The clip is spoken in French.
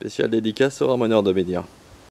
Spécial dédicace au ramoneur de Bédia.